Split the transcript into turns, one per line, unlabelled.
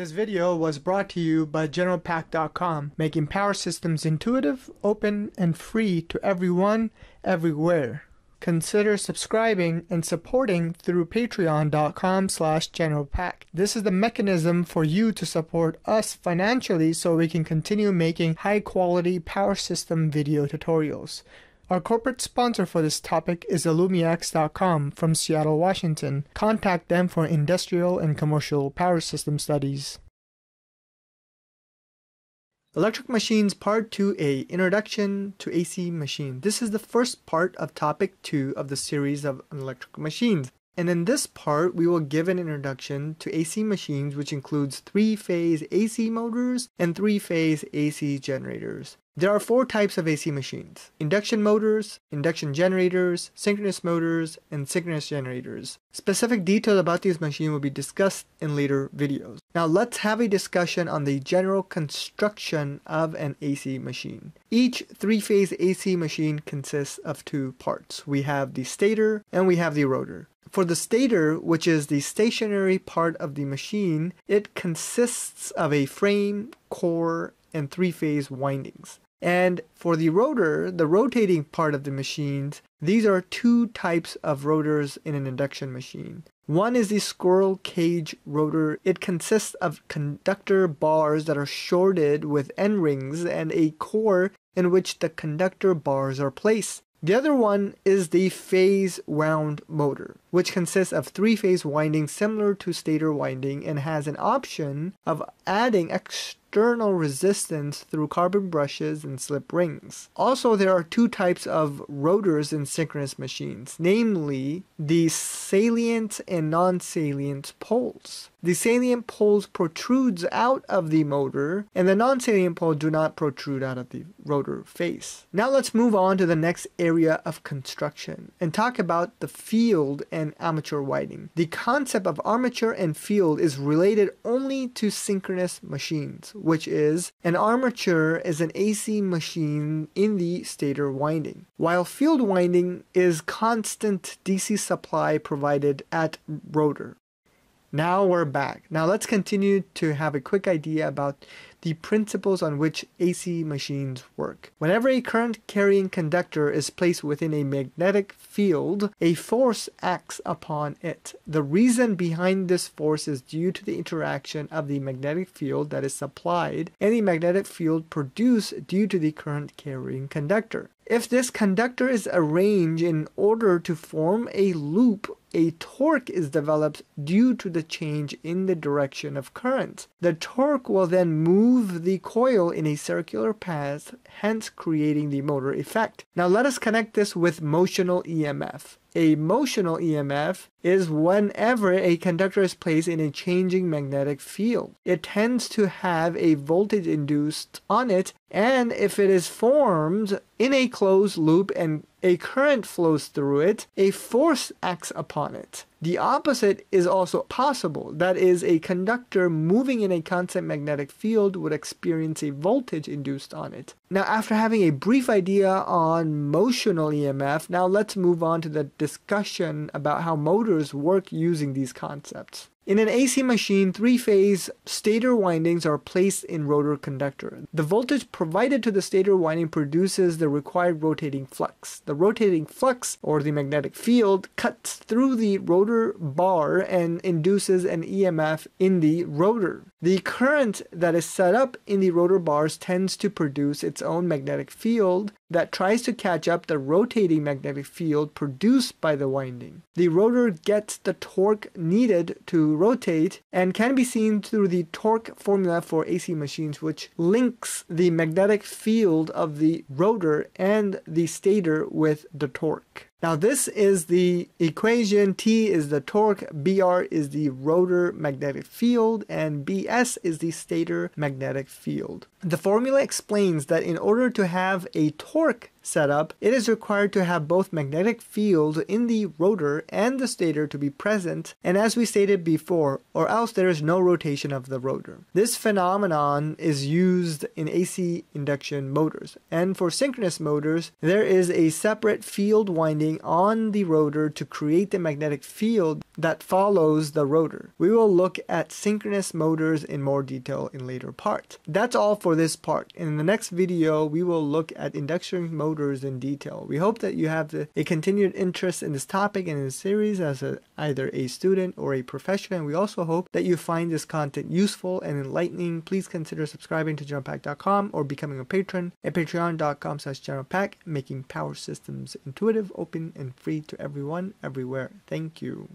This video was brought to you by GeneralPAC.com, making power systems intuitive, open, and free to everyone, everywhere. Consider subscribing and supporting through patreon.com slash generalpac. This is the mechanism for you to support us financially so we can continue making high quality power system video tutorials. Our corporate sponsor for this topic is AllumiaX.com from Seattle, Washington. Contact them for industrial and commercial power system studies. Electric Machines Part 2A Introduction to AC Machine. This is the first part of topic 2 of the series of electric machines. And in this part, we will give an introduction to AC machines, which includes three phase AC motors and three phase AC generators. There are four types of AC machines induction motors, induction generators, synchronous motors, and synchronous generators. Specific detail about these machines will be discussed in later videos. Now let's have a discussion on the general construction of an AC machine. Each three phase AC machine consists of two parts. We have the stator and we have the rotor. For the stator, which is the stationary part of the machine, it consists of a frame, core, and three phase windings. And for the rotor, the rotating part of the machines, these are two types of rotors in an induction machine. One is the squirrel cage rotor. It consists of conductor bars that are shorted with end rings and a core in which the conductor bars are placed. The other one is the phase wound rotor, which consists of three phase windings similar to stator winding and has an option of adding external resistance through carbon brushes and slip rings. Also, there are two types of rotors in synchronous machines, namely the salient and non-salient poles. The salient poles protrudes out of the motor and the non-salient poles do not protrude out of the rotor face. Now let's move on to the next area of construction and talk about the field and armature winding. The concept of armature and field is related only to synchronous machines, which is an armature is an AC machine in the stator winding, while field winding is constant DC supply provided at rotor. Now we're back. Now let's continue to have a quick idea about the principles on which AC machines work. Whenever a current carrying conductor is placed within a magnetic field, a force acts upon it. The reason behind this force is due to the interaction of the magnetic field that is supplied and the magnetic field produced due to the current carrying conductor. If this conductor is arranged in order to form a loop a torque is developed due to the change in the direction of current. The torque will then move the coil in a circular path, hence creating the motor effect. Now let us connect this with motional EMF. A motional EMF is whenever a conductor is placed in a changing magnetic field. It tends to have a voltage induced on it, and if it is formed in a closed loop and a current flows through it, a force acts upon it. The opposite is also possible. That is, a conductor moving in a constant magnetic field would experience a voltage induced on it. Now, after having a brief idea on motional EMF, now let's move on to the discussion about how motors work using these concepts. In an AC machine, three-phase stator windings are placed in rotor conductor. The voltage provided to the stator winding produces the required rotating flux. The rotating flux, or the magnetic field, cuts through the rotor bar and induces an EMF in the rotor. The current that is set up in the rotor bars tends to produce its own magnetic field that tries to catch up the rotating magnetic field produced by the winding. The rotor gets the torque needed to rotate and can be seen through the torque formula for AC machines which links the magnetic field of the rotor and the stator with the torque. Now this is the equation. T is the torque, BR is the rotor magnetic field, and BS is the stator magnetic field. The formula explains that in order to have a torque pork setup, it is required to have both magnetic fields in the rotor and the stator to be present, and as we stated before, or else there is no rotation of the rotor. This phenomenon is used in AC induction motors, and for synchronous motors, there is a separate field winding on the rotor to create the magnetic field that follows the rotor. We will look at synchronous motors in more detail in later parts. That's all for this part. In the next video, we will look at induction motors in detail. We hope that you have a continued interest in this topic and in the series as a, either a student or a professional. And we also hope that you find this content useful and enlightening. Please consider subscribing to generalpac.com or becoming a patron at patreon.com slash generalpac, making power systems intuitive, open, and free to everyone, everywhere. Thank you.